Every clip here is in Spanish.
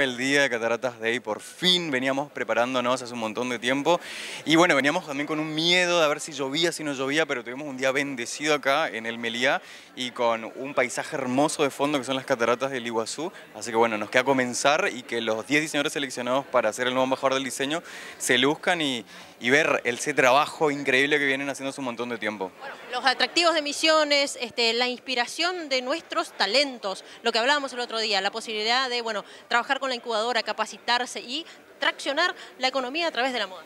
el día de Cataratas Day, por fin veníamos preparándonos hace un montón de tiempo. Y bueno, veníamos también con un miedo de ver si llovía, si no llovía, pero tuvimos un día bendecido acá en el Meliá y con un paisaje hermoso de fondo que son las cataratas del Iguazú, así que bueno, nos queda comenzar y que los 10 diseñadores seleccionados para ser el nuevo embajador del diseño se luzcan y, ver ese trabajo increíble que vienen haciendo hace un montón de tiempo. los atractivos de misiones, este, la inspiración de nuestros talentos, lo que hablábamos el otro día, la posibilidad de bueno, trabajar con la incubadora, capacitarse y traccionar la economía a través de la moda.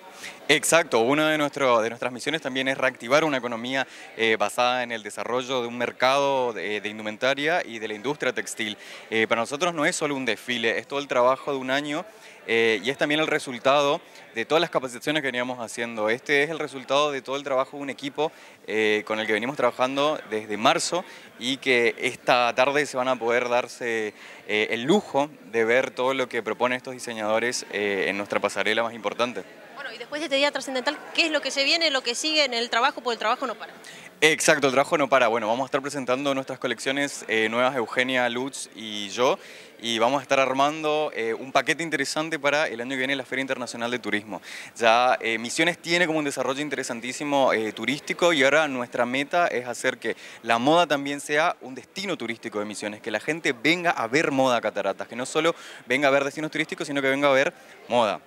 Exacto, una de, de nuestras misiones también es reactivar una economía eh, basada en el desarrollo de un mercado de, indumentaria y de la industria textil. Eh, para nosotros no es solo un desfile, es todo el trabajo de un año eh, y es también el resultado de todas las capacitaciones que veníamos haciendo. Este es el resultado de todo el trabajo de un equipo con el que venimos trabajando desde marzo y que esta tarde se van a poder darse el lujo de ver todo lo que proponen estos diseñadores en nuestra pasarela más importante. Bueno, y después de este día trascendental, ¿qué es lo que se viene, lo que sigue en el trabajo? Porque el trabajo no para. Exacto, el trabajo no para. Bueno, vamos a estar presentando nuestras colecciones eh, nuevas, Eugenia, Lutz y yo, y vamos a estar armando eh, un paquete interesante para el año que viene la Feria Internacional de Turismo. Ya eh, Misiones tiene como un desarrollo interesantísimo turístico y ahora nuestra meta es hacer que la moda también sea un destino turístico de Misiones, que la gente venga a ver moda a Cataratas, que no solo venga a ver destinos turísticos, sino que venga a ver moda.